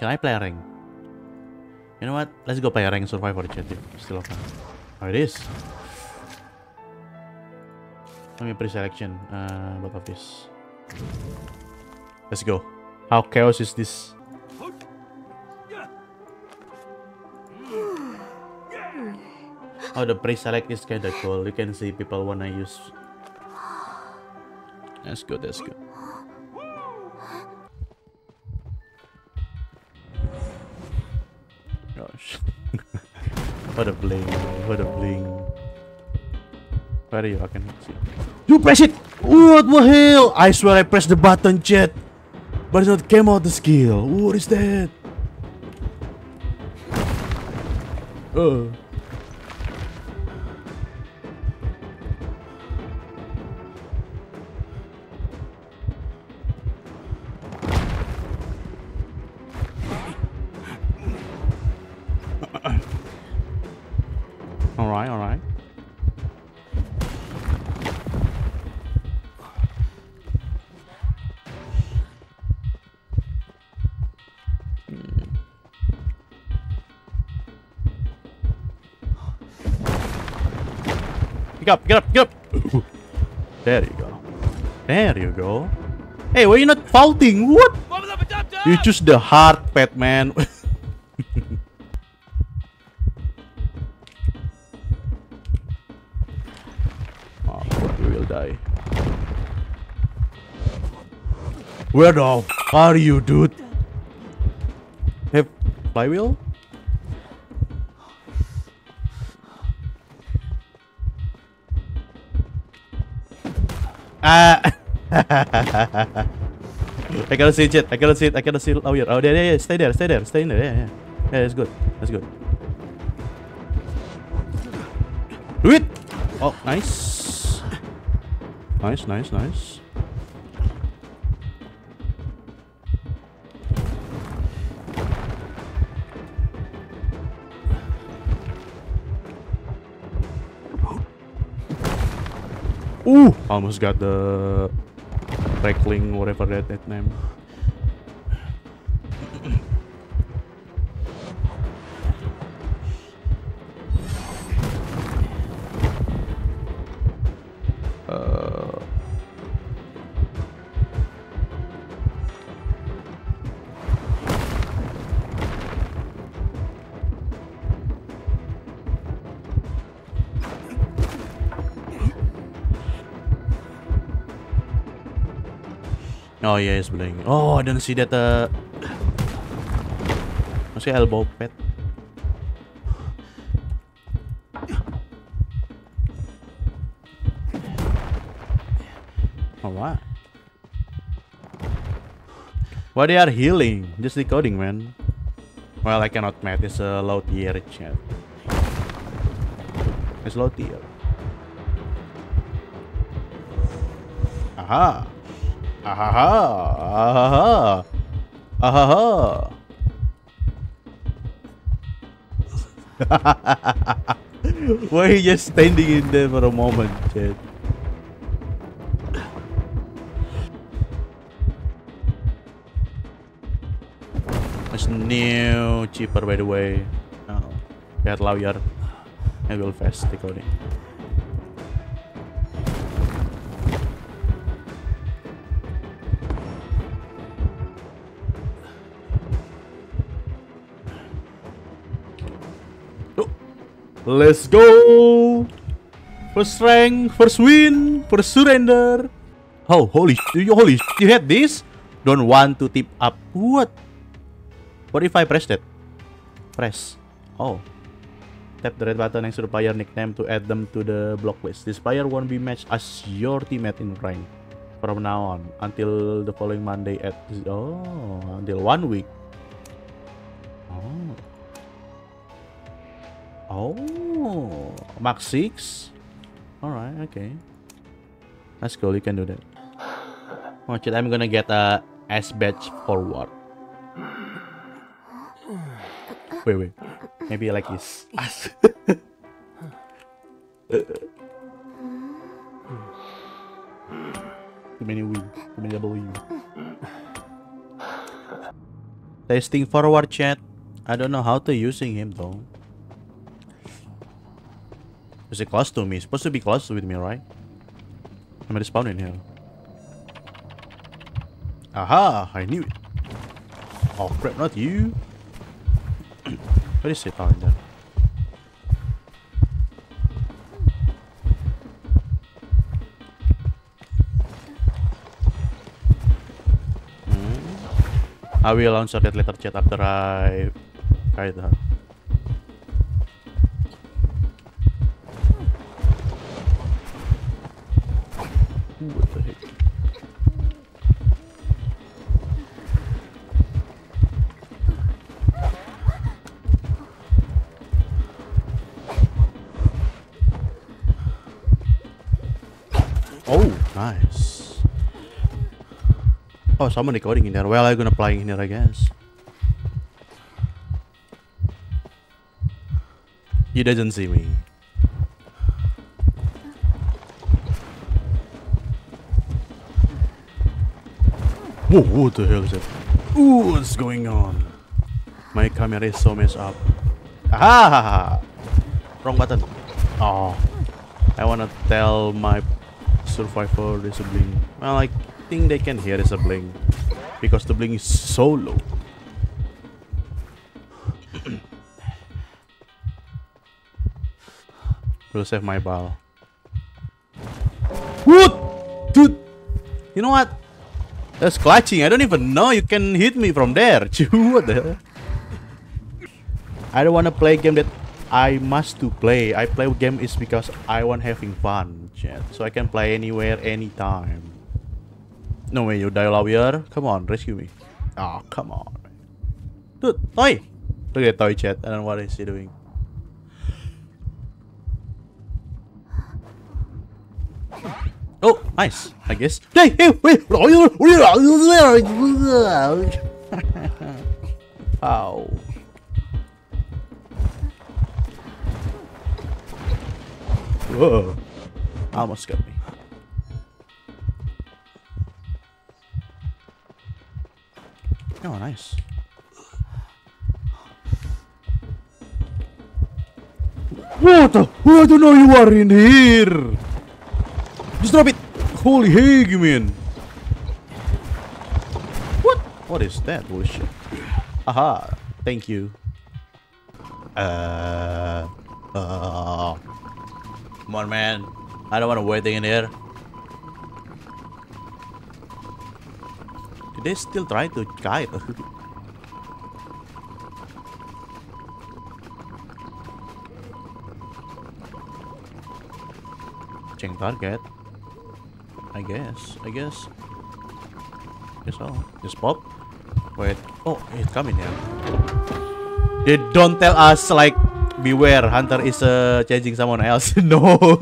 Can I play a rank? You know what? Let's go play a rank survivor chat. Still open. Oh, it is. Let me pre-selection. Uh, both of this. Let's go. How chaos is this? Oh, the pre-select is kinda cool. You can see people wanna use. That's good. That's good. What a blink. What a blink. Where are you? I can see. You press it! What the hell? I swear I pressed the button, chat. But it's not came out the skill. What is that? Uh. Pick up, get up, get up! there you go. There you go. Hey, why you not faulting? What? You choose the hard pet, man. oh, will die. Where the are you, dude? Have flywheel? Ah. I cannot see it. I cannot see it. I cannot see it. Oh, yeah. Oh, there, yeah, yeah. Stay there. Stay there. Stay in there. Yeah, yeah. Yeah, that's good. That's good. Do it. Oh, nice. Nice, nice, nice. Ooh, almost got the Reckling, whatever that, that name. uh, Oh yeah, it's blinking. Oh, I didn't see that. Uh, masih elbow pad. Oh what? Why they are healing? Just decoding, man. Well, I cannot match. It's a low tier chat. It's low tier. Aha. Ahaha! Ahaha! Ahaha! Why are you just standing in there for a moment, Chad? It's new, cheaper by the way. Oh, lihat lawyer. I will fast decoding. Let's go! First rank, first win, first surrender. Oh, holy you holy you had this? Don't want to tip up. What? What if I press that? Press. Oh. Tap the red button next to the player nickname to add them to the block list. This player won't be matched as your teammate in rank from now on until the following Monday at oh until one week. Oh. Oh, Max 6? Alright, okay. That's cool, you can do that. Oh, Watch it, I'm gonna get a S badge forward. Wait, wait. Maybe like this. Too many win, too many W. Testing forward chat. I don't know how to using him though. Is it close to me? It's supposed to be close with me, right? I'm gonna spawn in here. Aha! I knew it. Oh crap, not you. Where is it? Oh, in there. I will answer that letter chat after I try that. Oh, someone recording in there. Well, I'm gonna play in here, I guess. He doesn't see me. Whoa, what the hell is that? Ooh, what's going on? My camera is so messed up. Aha! Wrong button. Oh. I wanna tell my survivor blink. Well, I think they can hear is a blink. Because the blink is so low. Will save my ball. What? Dude! You know what? That's clutching. I don't even know you can hit me from there. what the hell? I don't want to play a game that I must to play. I play game is because I want having fun, chat. So I can play anywhere, anytime. No way, you die lawyer. Come on, rescue me. Oh, come on. Dude, toy! Look at toy chat. I don't know what is he doing. Oh, nice, I guess. Hey, hey, wait! Ow. Whoa. Almost got me. Oh, nice. What the? Oh, don't know you are in here! Just drop it! Holy hey, you mean? What? What is that bullshit? Aha! Thank you. Uh... Uh... Come on, man. I don't want to wait in here. They still try to kite? Change target. I guess. I guess. Guess so. Just pop. Wait. Oh, it's coming here. They don't tell us like beware hunter is uh, chasing someone else. no,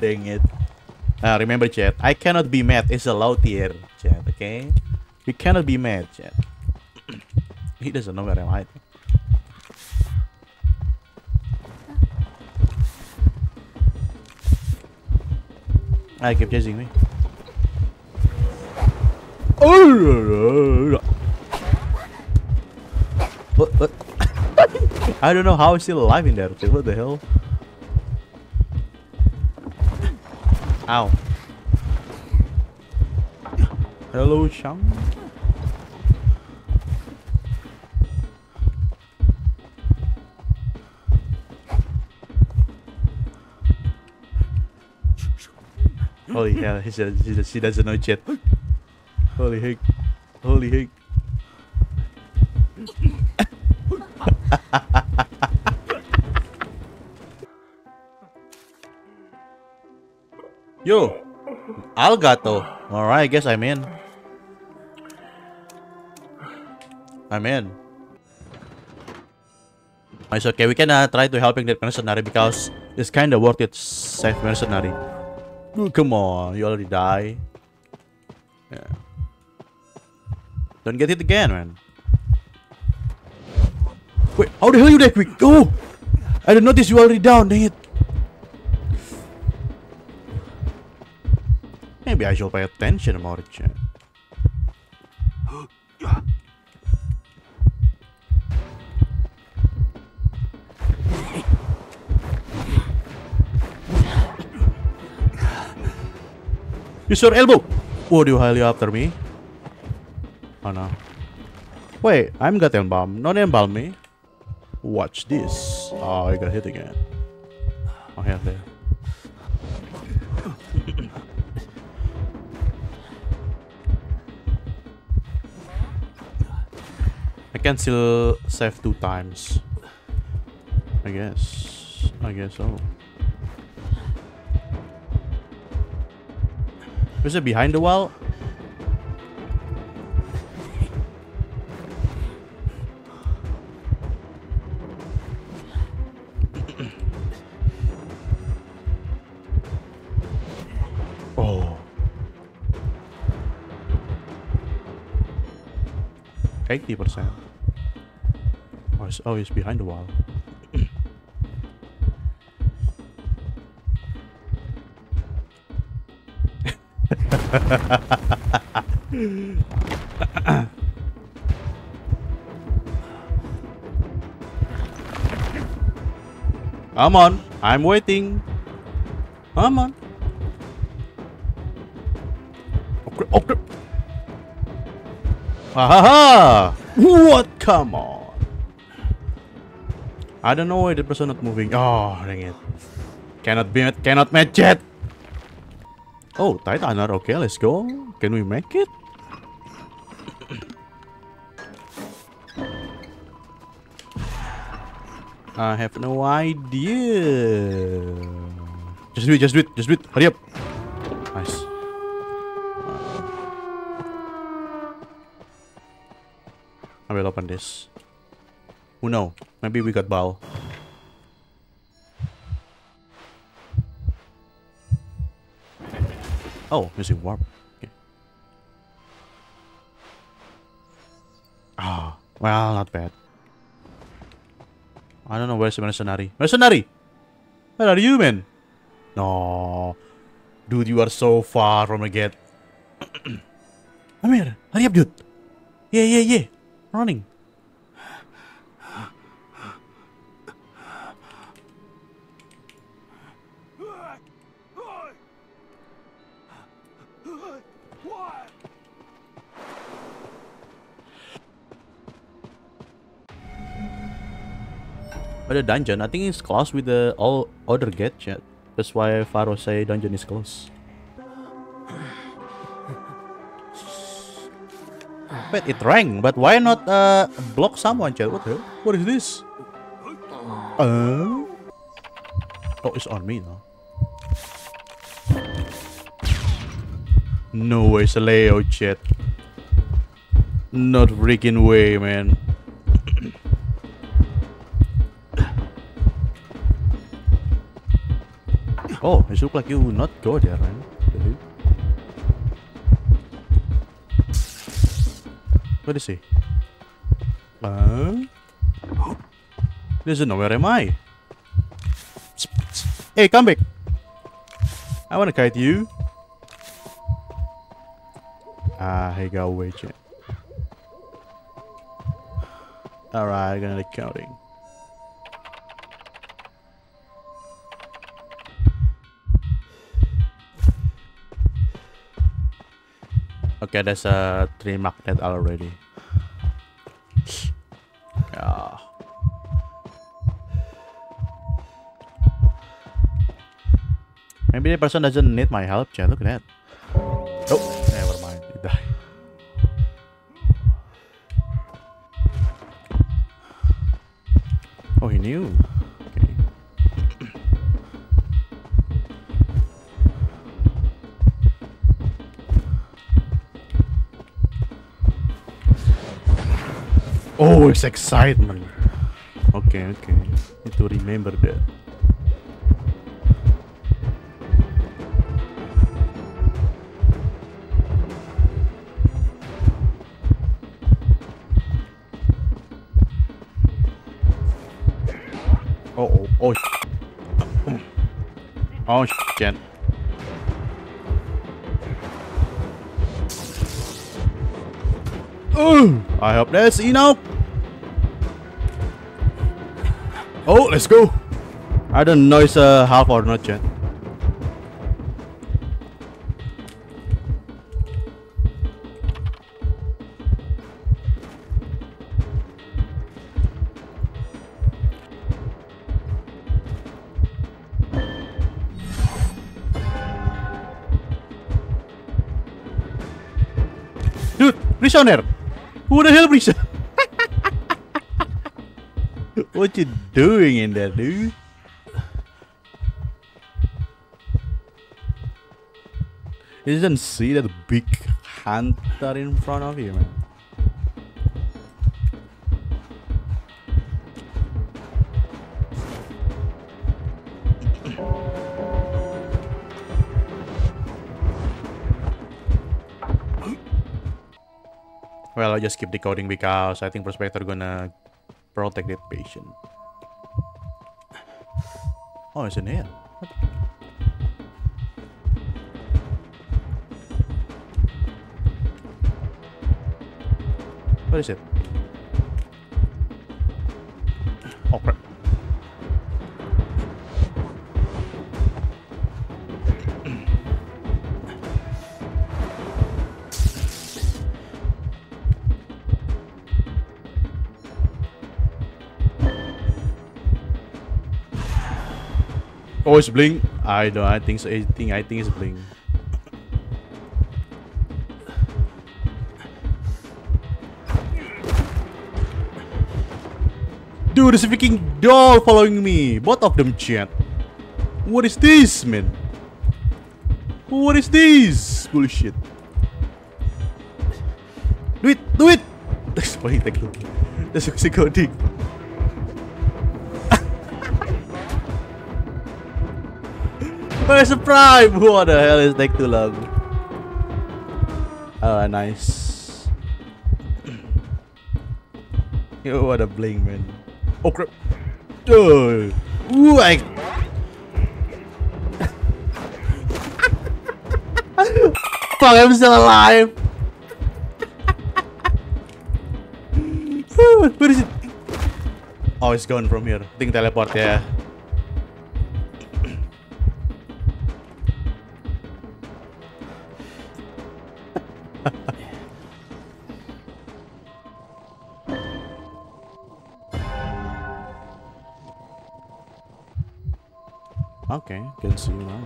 Dang it. Uh, remember chat, I cannot be mad. It's a low tier okay? You cannot be mad yet. he doesn't know where I'm hiding. I keep chasing me. What? What? I don't know how he's still alive in there. What the hell? Ow. Hello, Shang. Holy hell, he, said, he, he doesn't know chat. Holy heck. Holy heck. Yo, Algato. Alright, I guess I'm in. I'm in. It's okay, we can uh, try to helping that mercenary because it's kinda worth it save mercenary. Come on, you already die. Yeah. Don't get it again, man. Wait, how the hell you that quick? Go! Oh! I didn't notice you already down, dang it. Maybe I should pay attention more, chat. Use your elbow! Oh, Would you highly after me? Oh no. Wait, I'm got embalm. Not embalm me. Watch this. Oh, I got hit again. Oh, yeah, there. I can still save two times. I guess. I guess so. Is it behind the wall? oh. Eighty percent. Oh, oh, it's behind the wall. Come on, I'm waiting. Come on. Crap, oh. Ha ha ha! What? Come on. I don't know why the person not moving. Oh, dang it. Cannot be cannot match it. Oh, Titaner. Okay, let's go. Can we make it? I have no idea. Just do it, just do it, just do it. Hurry up. Nice. I will open this. Who know? Maybe we got ball. Oh, missing warp. Okay. Ah, well, not bad. I don't know where's the mercenary. Mercenary! Where are you, man? No. Dude, you are so far from the gate. Come here. Hurry up, dude. Yeah, yeah, yeah. Running. But the dungeon, I think it's closed with the all other gate yet. That's why Faro say dungeon is closed. Wait, it rang, but why not uh, block someone, chat? What the hell? What is this? Uh? Oh, it's on me now. No way, it's a. Not freaking way, man. Oh, it looks like you will not go there, man. What is he? Uh? Doesn't know where am I. Hey, come back. I wanna kite you. Ah, he got away, chat. Alright, I'm gonna counting. Okay, there's a tree magnet already. Yeah. Maybe the person doesn't need my help, chat. Look at that. Oh, it's excitement. Okay, okay. Need to remember that. Oh, oh, oh. Oh, shit. Oh, I hope that's, you know. Oh, let's go. I don't know it's a half or not yet. Dude, prisoner! Who the hell prisoner? what you doing in there, dude? You didn't see that big hunter in front of you, man. Well, I'll just keep decoding because I think Prospector gonna protect that patient. Oh, it's in here. What? Is it? Oh, it's blink. I don't. I think so. I think. I think it's blink. Dude, there's a freaking doll following me. Both of them, chat. What is this, man? What is this? Bullshit. Do it, do it. That's why he take. That's coding. Where's the prime? What the hell is take too long? Oh, nice. Yo, what a blink, man. Oh crap. Oh, ooh, I... Fuck, I'm still alive. Where is it? Oh, it's gone from here. I think teleport, yeah. Okay, can see you now.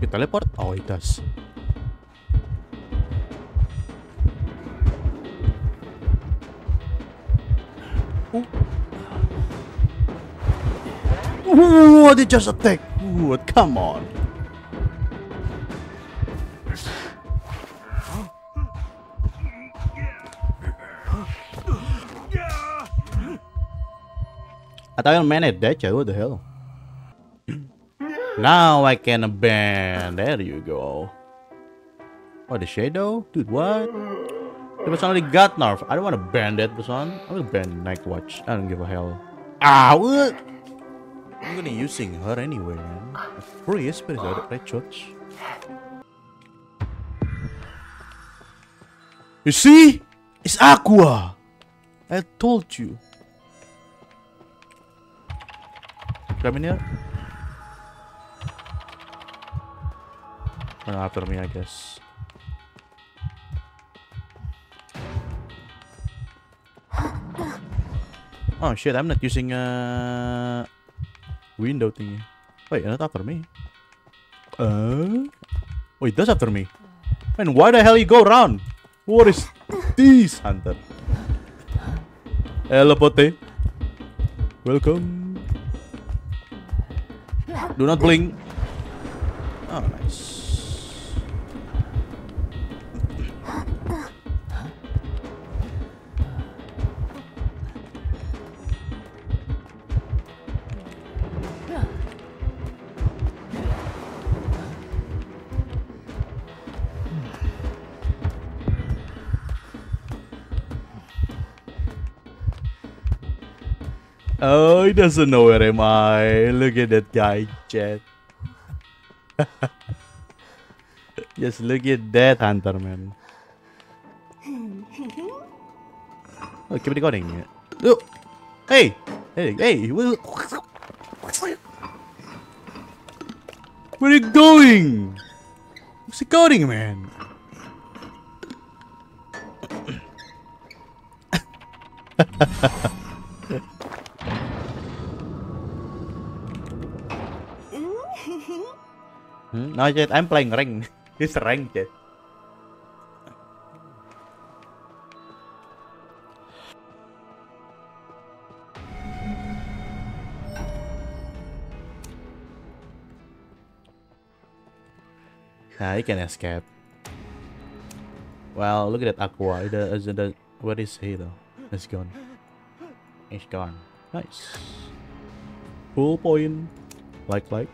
You teleport? Oh, it does. Ooh, what did just attack? Ooh, come on. I managed that chat, what the hell? now I can ban. There you go. Oh, the shadow? Dude, what? It was only got nerf. I don't want to ban that person. I will ban Nightwatch. I don't give a hell. Ah, what? I'm gonna using her anyway, man. Free but it's red church. You see? It's Aqua! I told you. Uh, after me, I guess. Oh shit, I'm not using a window thingy. Wait, not after me. Uh? Wait, that's after me. Man, why the hell you go around? What is this, Hunter? Hello, Pote. Welcome. Do not blink. Oh, nice. Oh, he doesn't know where am I. Look at that guy, chat. Just look at that hunter, man. Oh, keep recording. Look. Hey, hey, hey. Where are you going? What's he going, man? Hmm? No. I'm playing rank. It's rank. Nah, he can escape. Well, look at that aqua. The, the, where is he though? It's gone. It's gone. Nice. Full point. Like, like.